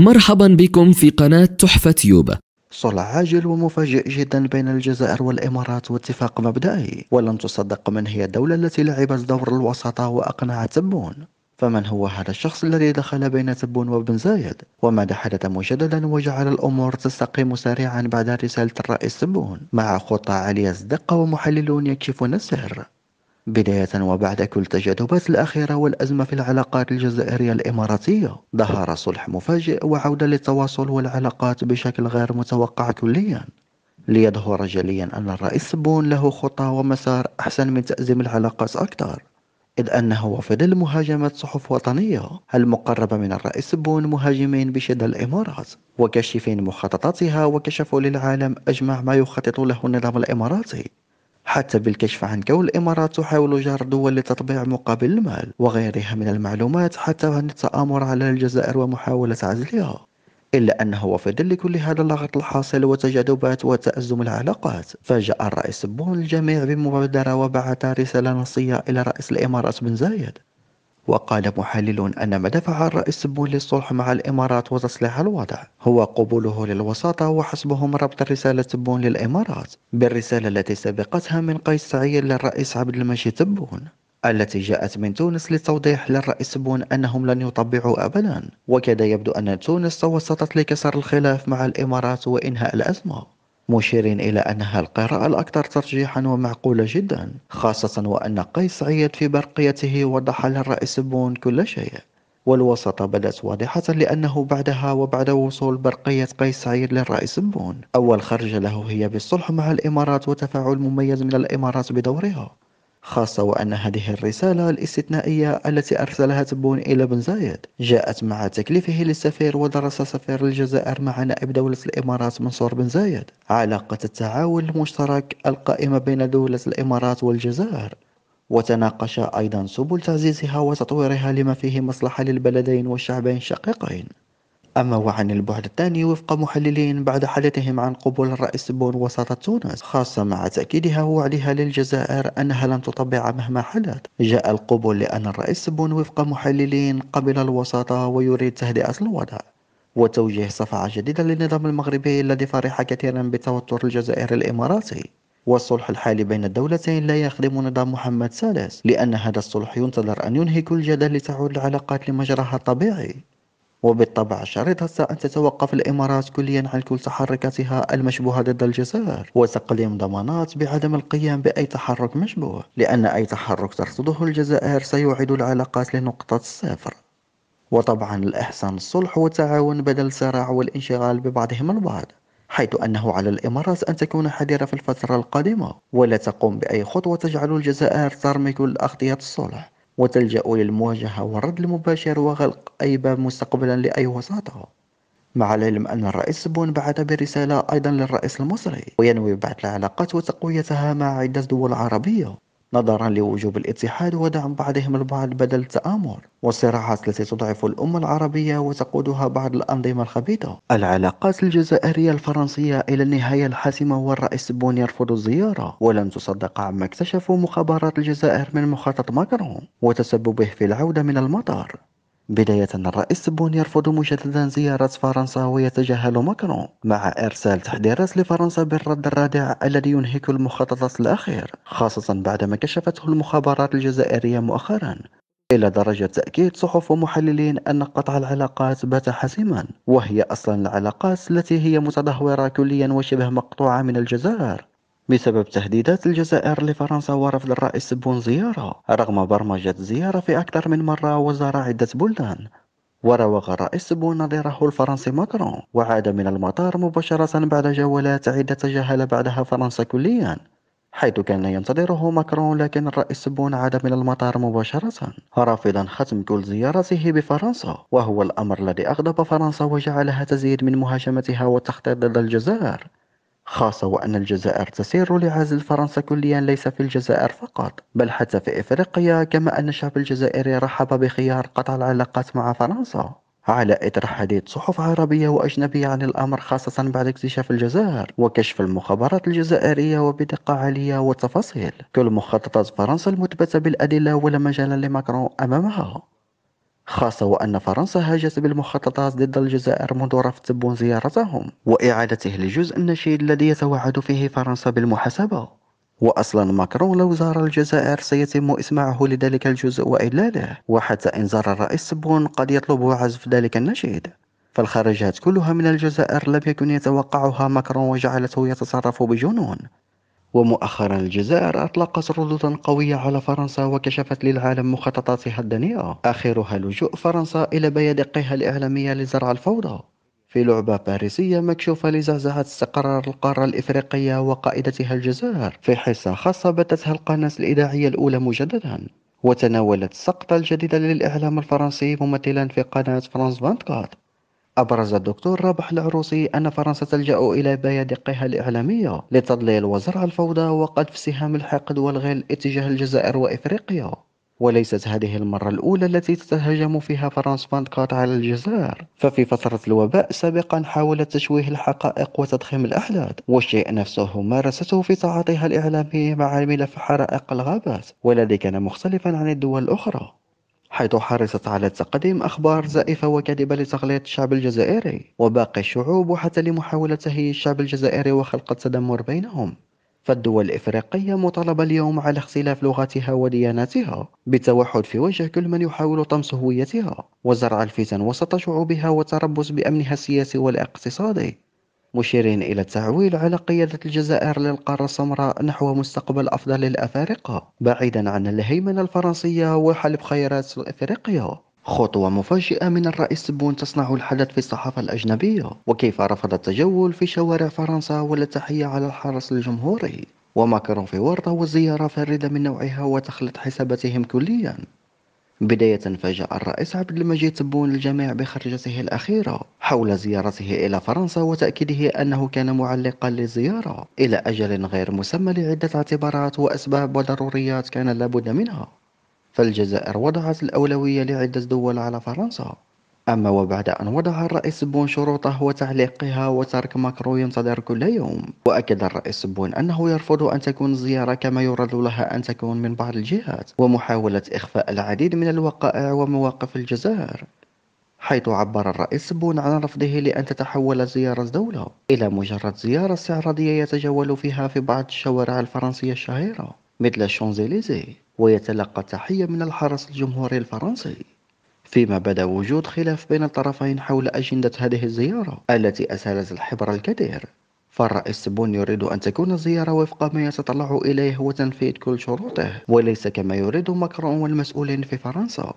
مرحبا بكم في قناة تحفة تيوب صلح عاجل ومفاجئ جدا بين الجزائر والإمارات واتفاق مبدئي. ولن تصدق من هي الدولة التي لعبت دور الوساطة وأقنعت تبون. فمن هو هذا الشخص الذي دخل بين تبون وبن زايد؟ وماذا حدث مجددا وجعل الأمور تستقيم سريعا بعد رسالة الرئيس تبون. مع خطة عالية الدقة ومحللون يكشفون السر. بداية وبعد كل التجاذبات الأخيرة والأزمة في العلاقات الجزائرية الإماراتية ظهر صلح مفاجئ وعودة للتواصل والعلاقات بشكل غير متوقع كليا. ليظهر جليا أن الرئيس تبون له خطة ومسار أحسن من تأزيم العلاقات أكثر. إذ أنه وبعد مهاجمة صحف وطنية المقربة من الرئيس تبون مهاجمين بشدة الإمارات وكاشفين مخططاتها وكشفوا للعالم أجمع ما يخطط له النظام الإماراتي؟ حتى بالكشف عن كون الإمارات تحاول جر دول لتطبيع مقابل المال وغيرها من المعلومات حتى عن التآمر على الجزائر ومحاولة عزلها. إلا أنه وفي ظل كل هذا اللغط الحاصل وتجاذبات وتأزم العلاقات فاجأ الرئيس تبون الجميع بمبادرة وبعث رسالة نصية إلى رئيس الإمارات بن زايد. وقال محللون أن ما دفع الرئيس تبون للصلح مع الإمارات وتصليح الوضع هو قبوله للوساطة وحسبهم ربط رسالة تبون للإمارات بالرسالة التي سبقتها من قيس سعيد للرئيس عبد المجيد تبون التي جاءت من تونس للتوضيح للرئيس تبون أنهم لن يطبعوا أبدا وكاد يبدو أن تونس توسطت لكسر الخلاف مع الإمارات وإنهاء الأزمة. مشيرين إلى أنها القراءة الأكثر ترجيحا ومعقولة جدا خاصة وأن قيس سعيد في برقيته وضح للرئيس تبون كل شيء. والوساطة بدأت واضحة لأنه بعدها وبعد وصول برقية قيس سعيد للرئيس تبون. أول خرجة له هي بالصلح مع الإمارات وتفاعل مميز من الإمارات بدورها. خاصة وأن هذه الرسالة الاستثنائية التي أرسلها تبون إلى بن زايد. جاءت مع تكليفه للسفير ودرس سفير الجزائر مع نائب دولة الإمارات منصور بن زايد. علاقة التعاون المشترك القائمة بين دولة الإمارات والجزائر. وتناقش أيضا سبل تعزيزها وتطويرها لما فيه مصلحة للبلدين والشعبين الشقيقين أما وعن البعد الثاني وفق محللين بعد حديثهم عن قبول الرئيس تبون وساطة تونس خاصة مع تأكيدها ووعدها للجزائر أنها لن تطبع مهما حدث. جاء القبول لأن الرئيس تبون وفق محللين قبل الوساطة ويريد تهدئة الوضع. وتوجيه صفعة جديدة للنظام المغربي الذي فرح كثيرا بتوتر الجزائر الإماراتي. والصلح الحالي بين الدولتين لا يخدم نظام محمد سادس لأن هذا الصلح ينتظر أن ينهي كل جدل لتعود العلاقات لمجراها الطبيعي. وبالطبع شريطة أن تتوقف الإمارات كليا عن كل تحركاتها المشبوهة ضد الجزائر. وتقديم ضمانات بعدم القيام بأي تحرك مشبوه لأن أي تحرك ترصده الجزائر سيعيد العلاقات لنقطة الصفر وطبعا الإحسان الصلح والتعاون بدل الصراع والانشغال ببعضهم البعض حيث أنه على الإمارات أن تكون حذرة في الفترة القادمة ولا تقوم بأي خطوة تجعل الجزائر ترمي كل أغطية الصلح. وتلجأ للمواجهة والرد المباشر وغلق أي باب مستقبلا لأي وساطة. مع العلم أن الرئيس بون بعث برسالة أيضا للرئيس المصري وينوي بعث العلاقات وتقويتها مع عدة دول عربية. نظرا لوجوب الاتحاد ودعم بعضهم البعض بدل التآمر والصراعات التي تضعف الأمة العربية وتقودها بعض الأنظمة الخبيثة. العلاقات الجزائرية الفرنسية إلى النهاية الحاسمة والرئيس تبون يرفض الزيارة ولن تصدق عما اكتشفوا مخابرات الجزائر من مخطط ماكرون وتسببه في العودة من المطار. بداية الرئيس تبون يرفض مجددا زيارة فرنسا ويتجاهل ماكرون مع إرسال تحذيرات لفرنسا بالرد الرادع الذي ينهك المخططات الأخير خاصة بعدما كشفته المخابرات الجزائرية مؤخرا. إلى درجة تأكيد صحف ومحللين أن قطع العلاقات بات حاسما وهي أصلا العلاقات التي هي متدهورة كليا وشبه مقطوعة من الجزائر. بسبب تهديدات الجزائر لفرنسا ورفض الرئيس بون زيارة رغم برمجة الزيارة في أكثر من مرة وزار عدة بلدان. وراوغ الرئيس نظيره الفرنسي ماكرون وعاد من المطار مباشرة بعد جولات عدة تجاهل بعدها فرنسا كليا حيث كان ينتظره ماكرون لكن الرئيس بون عاد من المطار مباشرة. رافضا ختم كل زيارته بفرنسا وهو الأمر الذي أغضب فرنسا وجعلها تزيد من مهاجمتها والتخطيط ضد الجزائر. خاصة وأن الجزائر تسير لعزل فرنسا كليا ليس في الجزائر فقط بل حتى في إفريقيا كما أن الشعب الجزائري رحب بخيار قطع العلاقات مع فرنسا. على إثر حديث صحف عربية وأجنبية عن الأمر خاصة بعد اكتشاف الجزائر وكشف المخابرات الجزائرية وبدقة عالية والتفاصيل كل مخططات فرنسا المثبتة بالأدلة ولا مجال لماكرون أمامها. خاصة وأن فرنسا هاجت بالمخططات ضد الجزائر منذ رفض تبون زيارتهم وإعادته لجزء النشيد الذي يتوعد فيه فرنسا بالمحاسبة. وأصلا ماكرون لو زار الجزائر سيتم إسماعه لذلك الجزء وإدلاله وحتى إن زار الرئيس تبون قد يطلب عزف ذلك النشيد. فالخرجات كلها من الجزائر لم يكن يتوقعها ماكرون وجعلته يتصرف بجنون. ومؤخرا الجزائر أطلقت ردودا قوية على فرنسا وكشفت للعالم مخططاتها الدنيئة آخرها لجوء فرنسا إلى بيادقها الإعلامية لزرع الفوضى. في لعبة باريسية مكشوفة لزعزعة استقرار القارة الإفريقية وقائدتها الجزائر. في حصة خاصة بثتها القناة الإذاعية الأولى مجددا. وتناولت السقطة الجديدة للإعلام الفرنسي ممثلا في قناة فرانس 24 أبرز الدكتور رابح العروسي أن فرنسا تلجأ إلى بيادقها الإعلامية لتضليل وزرع الفوضى وقذف سهام الحقد والغل اتجاه الجزائر وإفريقيا. وليست هذه المرة الأولى التي تتهجم فيها فرانس 24 على الجزائر. ففي فترة الوباء سابقا حاولت تشويه الحقائق وتضخيم الأحداث والشيء نفسه مارسته في تعاطيها الإعلامي مع ملف حرائق الغابات والذي كان مختلفا عن الدول الأخرى. حيث حرصت على تقديم أخبار زائفة وكاذبة لتغليط الشعب الجزائري وباقي الشعوب وحتى لمحاولة تهيئ الشعب الجزائري وخلق التدمر بينهم. فالدول الإفريقية مطالبة اليوم على اختلاف لغاتها ودياناتها بالتوحد في وجه كل من يحاول طمس هويتها وزرع الفتن وسط شعوبها والتربص بأمنها السياسي والاقتصادي. مشيرين إلى التعويل على قيادة الجزائر للقارة السمراء نحو مستقبل أفضل للأفارقة بعيدا عن الهيمنة الفرنسية وحلب خيرات إفريقيا. خطوة مفاجئة من الرئيس تبون تصنع الحدث في الصحافة الأجنبية. وكيف رفض التجول في شوارع فرنسا والتحية على الحرس الجمهوري؟ وماكرون في ورطة والزيارة فاردة من نوعها وتخلط حساباتهم كليا. بداية فاجأ الرئيس عبد المجيد تبون الجميع بخرجته الأخيرة حول زيارته إلى فرنسا وتأكيده أنه كان معلقا للزيارة إلى أجل غير مسمى لعدة اعتبارات وأسباب وضروريات كان لابد منها. فالجزائر وضعت الأولوية لعدة دول على فرنسا. أما وبعد أن وضع الرئيس تبون شروطه وتعليقها وترك ماكرون ينتظر كل يوم. وأكد الرئيس تبون أنه يرفض أن تكون الزيارة كما يراد لها أن تكون من بعض الجهات ومحاولة إخفاء العديد من الوقائع ومواقف الجزائر حيث عبر الرئيس تبون عن رفضه لأن تتحول زيارة دولة إلى مجرد زيارة استعراضية يتجول فيها في بعض الشوارع الفرنسية الشهيرة مثل الشانزليزيه ويتلقى تحية من الحرس الجمهوري الفرنسي. فيما بدا وجود خلاف بين الطرفين حول أجندة هذه الزيارة التي أسالت الحبر الكثير. فالرئيس بون يريد أن تكون الزيارة وفق ما يتطلع إليه وتنفيذ كل شروطه وليس كما يريد ماكرون والمسؤولين في فرنسا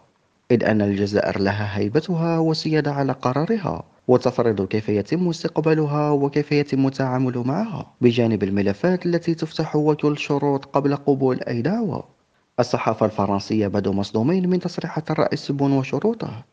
إذ أن الجزائر لها هيبتها وسيادة على قرارها وتفرض كيف يتم استقبالها وكيف يتم التعامل معها بجانب الملفات التي تفتح وكل شروط قبل قبول أي دعوة. الصحافة الفرنسية بدوا مصدومين من تصريحات الرئيس بون وشروطه